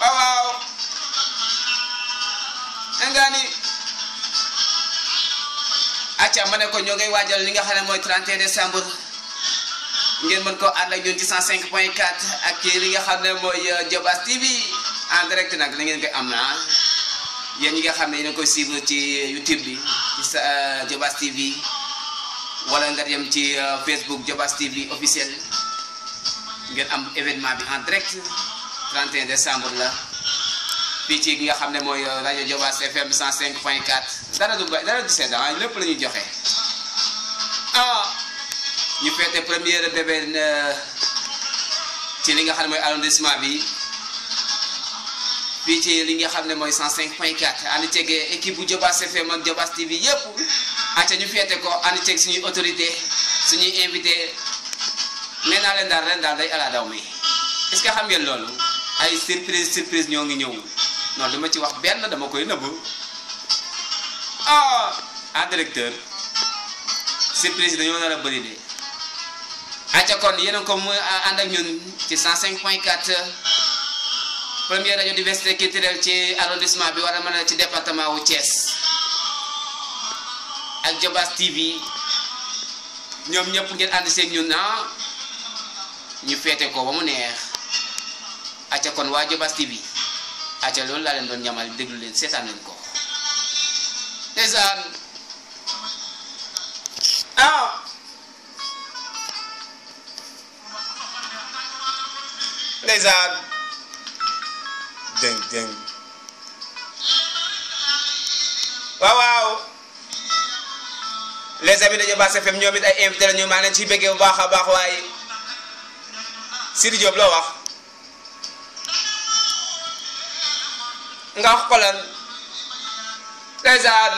waaw waaw da nga ni acca ma ne ko ñoo ngay waajal li nga xam ne mooy 31 décembre ngeen mën ko ànd ak ñun ci 105 point 4 ak ci li nga xam ne mooy Jobaas TV en direct nag da ngeen koy am na yéen ñi nga xam ne yéen a koy suivre ci YouTube bi ci sa Jobaas TV wala nga dem ci Facebook Jobaas TV officiel ngeen am événement bi en direct 31 décembre la fii ci gi nga xam ne mooy euh, rajo Jobaas FM 105 point 4 dara du ba dara du seddam ah, lépp la ñuy joxe ah ñu fête première bébé euh, ci li nga xam ne mooy arrondissement bi fii ci li nga xam ne mooy 105 point 4 ànd ceeg équipe bu Jobaas FM ak Jobaas TV yëpp acca ñu fête ko ànd ceeg suñuy autorité suñuy invité nee naa leen daal ren daal day ala daw mi est-ce que xam ngeen loolu ay surprise surprise ñoo ngi ñëw non dama ci wax benn dama koy nëbb ah ah directeur surprise yi dañoo nar a bëri de acca kon yéen a ko mu ànd ak ñun ci 105 point 4 première rajo diversité culturelle ci arrondissement bi war a mën a ci département wu Thiès ak Jobas TV ñoom ñëpp ngeen ànd seeg ñun ah ñu feete ko ba mu neex acca kon waa Jobaas TV acca loolu laa leen doon ñamal déglu leen seetaan leen ko ndeysaan ah ndeysaan dëng dëng waaw waaw les amis de Bass FM ñoom it ay invité la ñu maa leen ciy bëggee bu baax a baax waaye Sidi Diop loo wax nga wax ko lan ndeysaan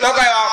loo koy wax